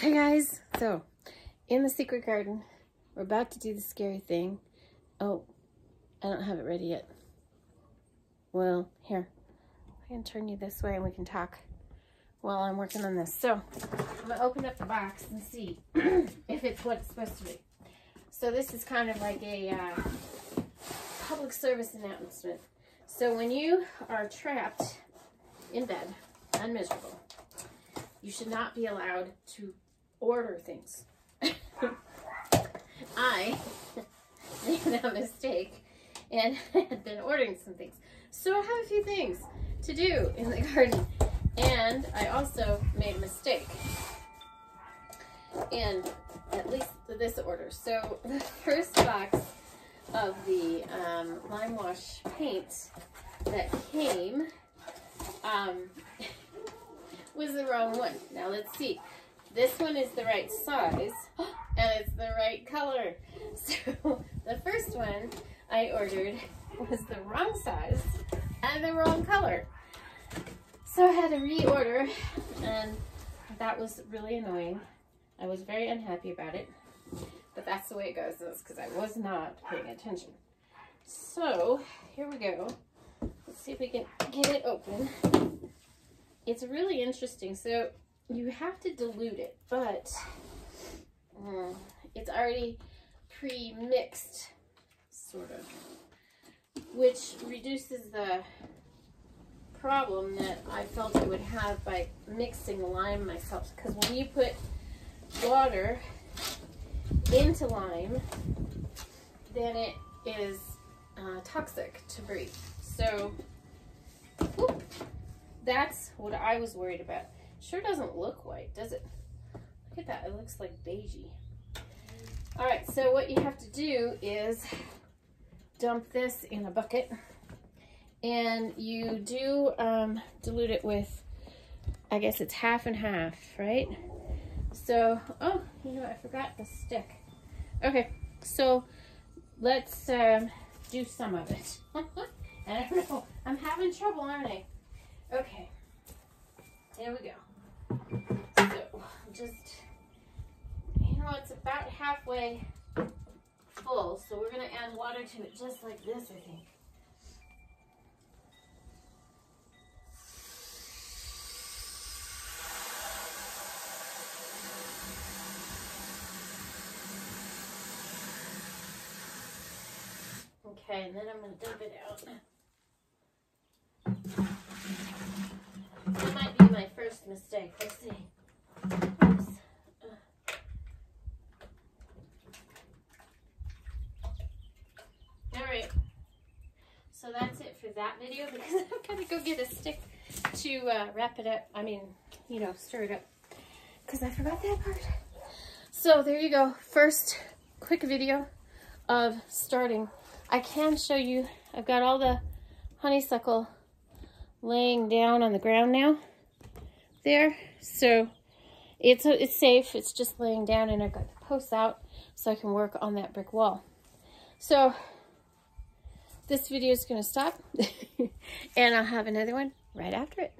Hi guys. So, in the secret garden, we're about to do the scary thing. Oh, I don't have it ready yet. Well, here. I can turn you this way and we can talk while I'm working on this. So, I'm going to open up the box and see if it's what it's supposed to be. So, this is kind of like a uh, public service announcement. So, when you are trapped in bed and miserable, you should not be allowed to order things. I made a mistake and had been ordering some things. So I have a few things to do in the garden. And I also made a mistake. And at least this order. So the first box of the um, lime wash paint that came um, was the wrong one. Now let's see. This one is the right size and it's the right color. So the first one I ordered was the wrong size and the wrong color. So I had to reorder and that was really annoying. I was very unhappy about it, but that's the way it goes because I was not paying attention. So here we go. Let's see if we can get it open. It's really interesting. So you have to dilute it, but uh, it's already pre-mixed, sort of, which reduces the problem that I felt I would have by mixing lime myself. Because when you put water into lime, then it is uh, toxic to breathe. So, whoop, that's what I was worried about. Sure doesn't look white, does it? Look at that, it looks like beigey. All right, so what you have to do is dump this in a bucket and you do um, dilute it with, I guess it's half and half, right? So, oh, you know, I forgot the stick. Okay, so let's um, do some of it. I don't know, I'm having trouble, aren't I? Okay, here we go. It's about halfway full. So we're going to add water to it just like this, I think. Okay, and then I'm going to dump it out. That might be my first mistake. Let's see. Oops. All right. So that's it for that video because I'm going to go get a stick to uh, wrap it up. I mean, you know, stir it up because I forgot that part. So there you go. First quick video of starting. I can show you, I've got all the honeysuckle laying down on the ground now there. So it's, it's safe. It's just laying down and I've got the posts out so I can work on that brick wall. So this video is going to stop and I'll have another one right after it.